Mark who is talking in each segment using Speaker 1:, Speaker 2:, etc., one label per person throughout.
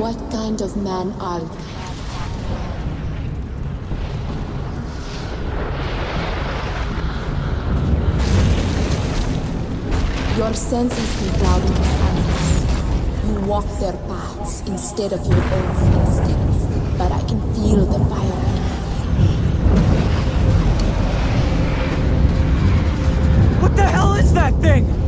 Speaker 1: What kind of man are you? Your senses be clouded with. You walk their paths instead of your own. But I can feel the fire.
Speaker 2: What the hell is that thing?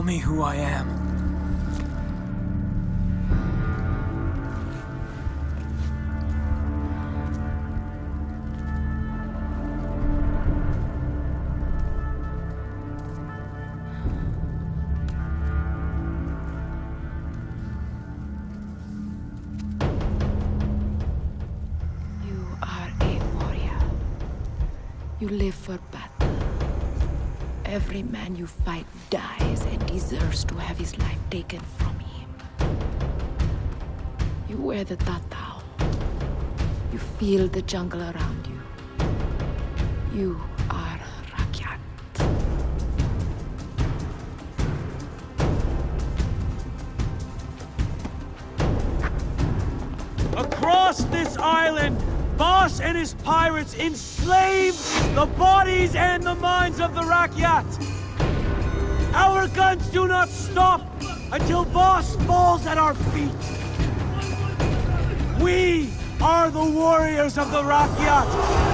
Speaker 1: Tell me who I am.
Speaker 2: You are a warrior. You live for battle. Every man you fight dies and deserves to have his life taken from him. You wear the tatau. You feel the jungle around you. You are Rakyat.
Speaker 1: Across this island, Boss and his pirates enslave the bodies and the minds of the Rakyat. Our guns do not stop until Boss falls at our feet. We are the warriors of the Rakyat,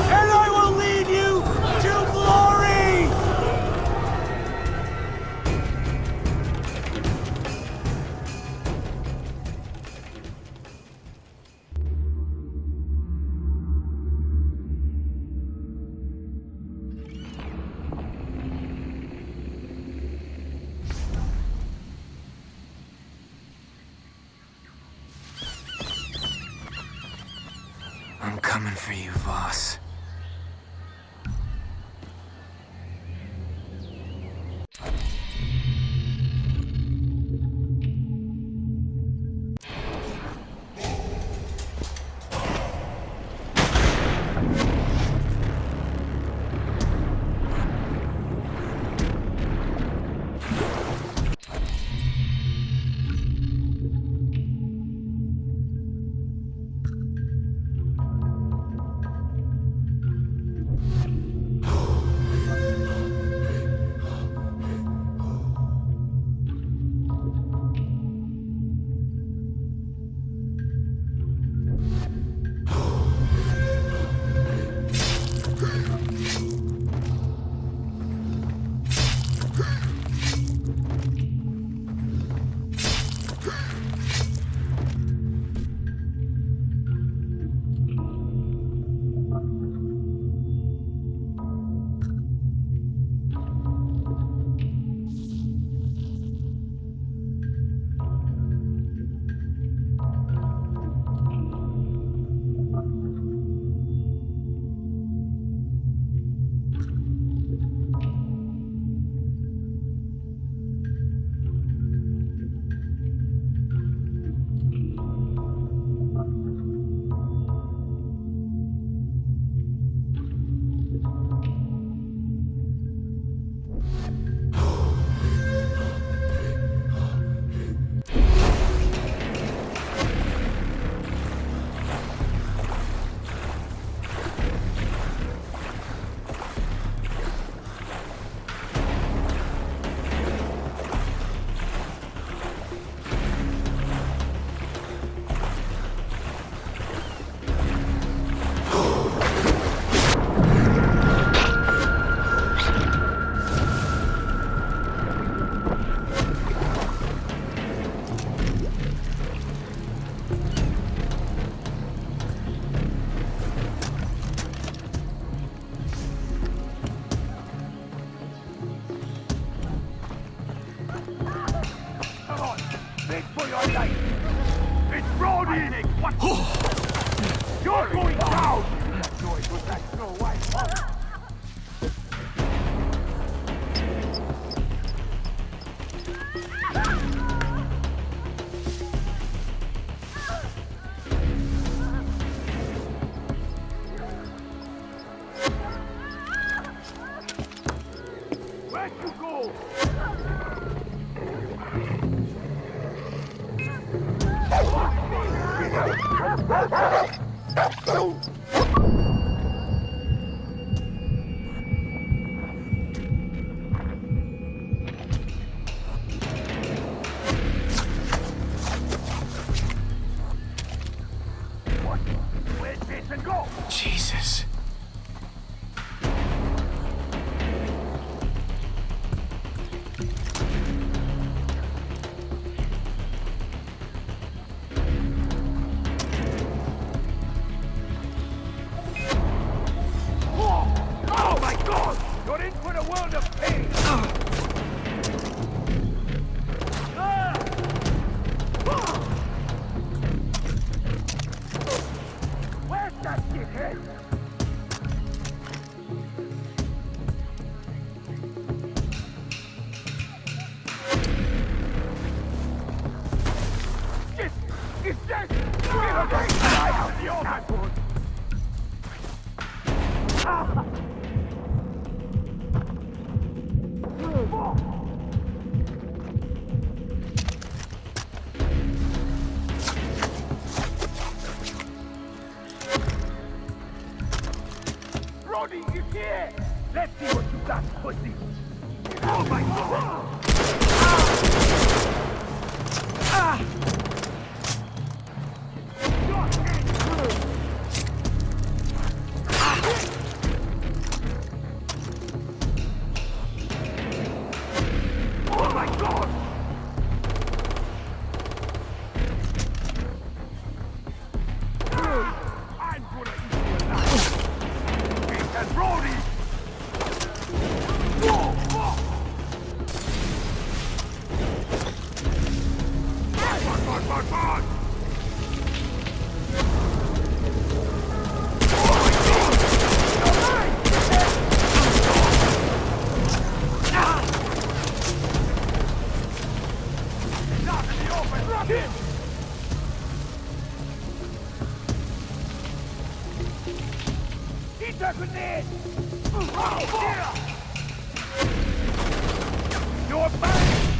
Speaker 3: What? You're going down. That Snow White.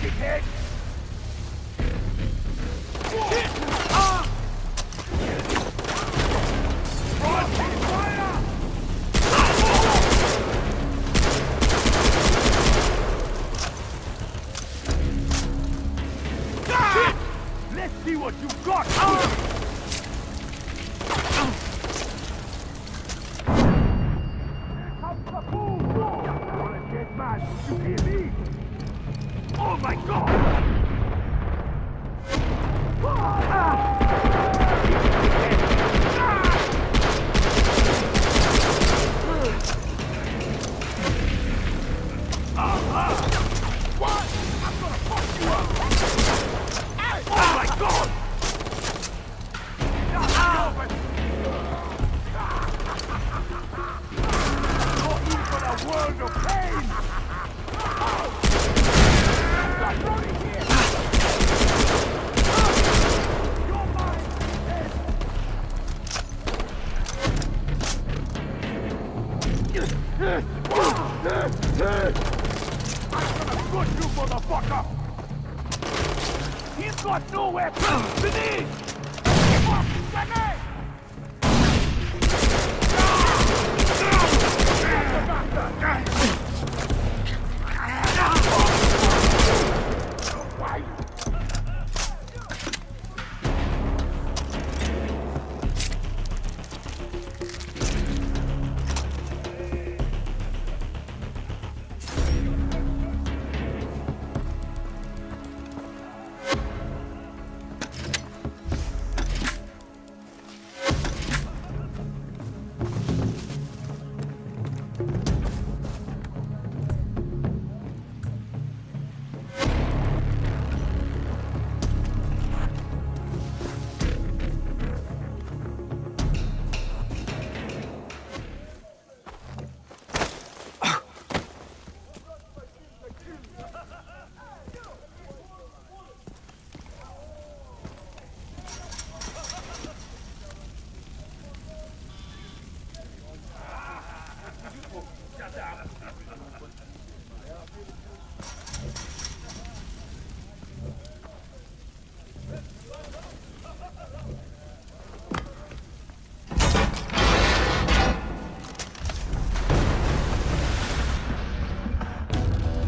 Speaker 3: Mine, dickhead!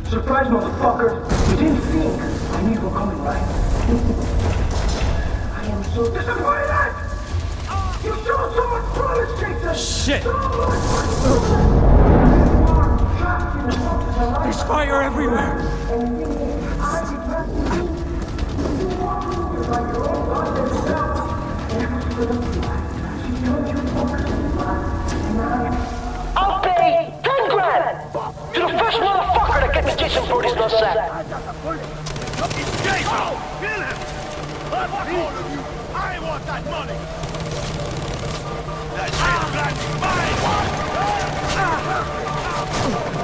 Speaker 4: Surprise, motherfucker! You didn't think I knew you were coming, right? I am so disappointed! You showed so much promise, Jason!
Speaker 1: Shit!
Speaker 4: So much! Trapped in the boxes of life.
Speaker 1: There's fire everywhere!
Speaker 3: Motherfucker that gets Jason Brody's.
Speaker 5: It's Jason! Kill him! But all of you, I want that money! That shit black is mine!
Speaker 3: I'll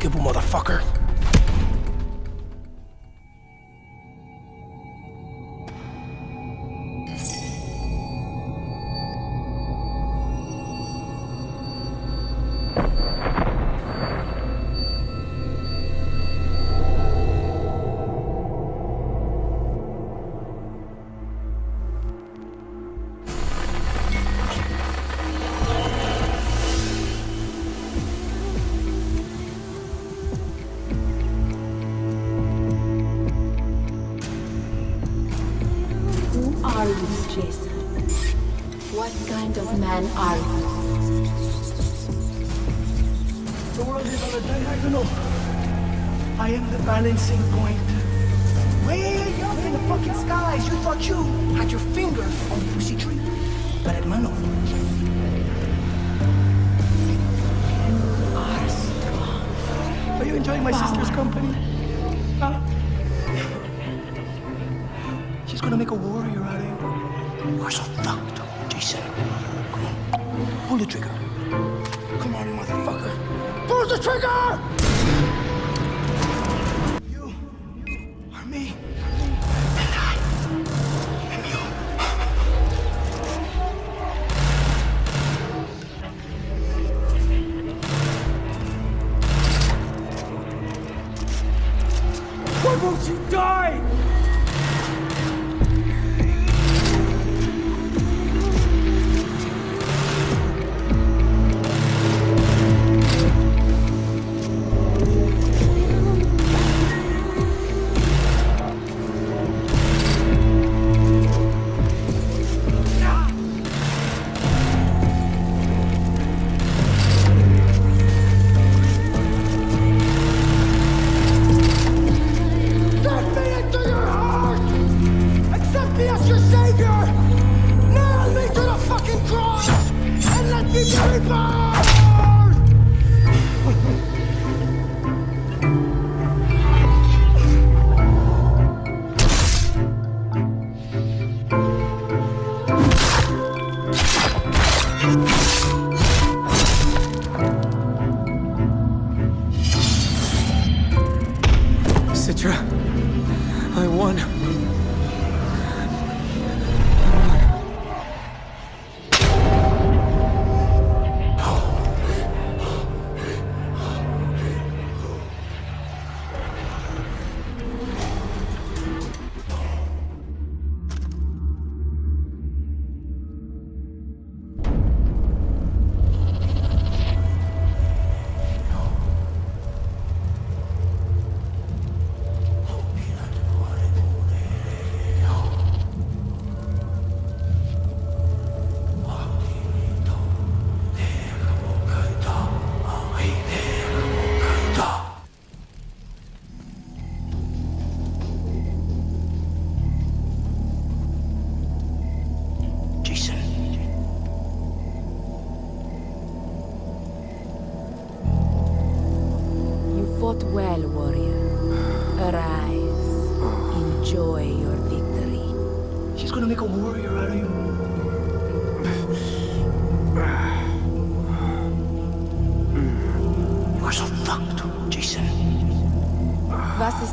Speaker 3: me!
Speaker 4: Peekaboo,
Speaker 2: are?
Speaker 4: The world is on a diagonal. I am the balancing point. Way up in the fucking skies, you thought you had your finger on the pussy tree. But hermano,
Speaker 2: Are strong.
Speaker 4: are you enjoying my sister's company? Huh? She's gonna make a warrior out of you. Are so fucked, Jason.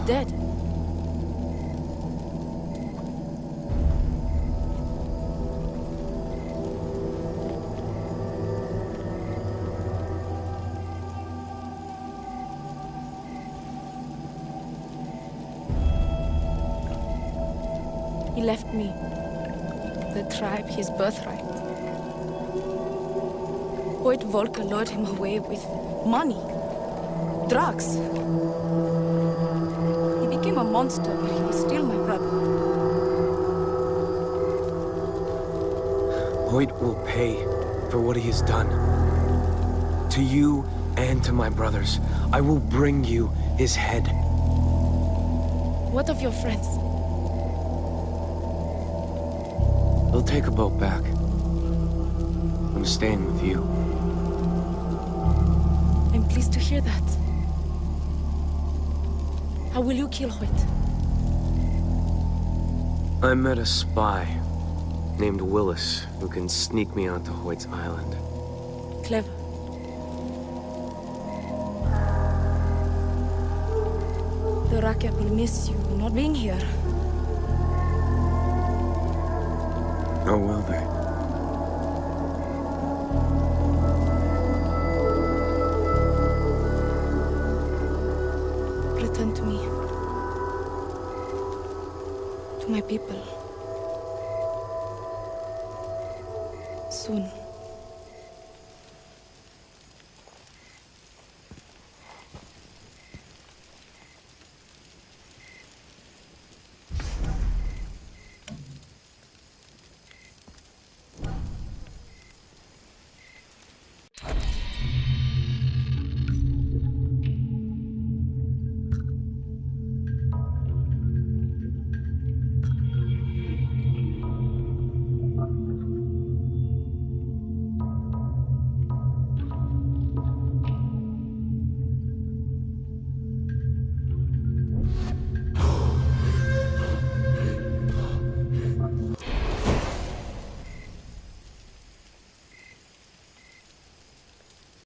Speaker 2: Dead. He left me. The tribe, his birthright. Hoyt Volker lured him away with money, drugs. He became a monster, but he was still my brother.
Speaker 6: Hoyt will pay for what he has done. To you and to my brothers, I will bring you his head.
Speaker 2: What of your friends?
Speaker 6: They'll take a boat back. I'm staying with you.
Speaker 2: I'm pleased to hear that. How will you kill Hoyt?
Speaker 6: I met a spy named Willis who can sneak me onto Hoyt's island.
Speaker 2: Clever. The Rakyat will miss you not being here.
Speaker 6: Oh, will they?
Speaker 2: My people. Soon.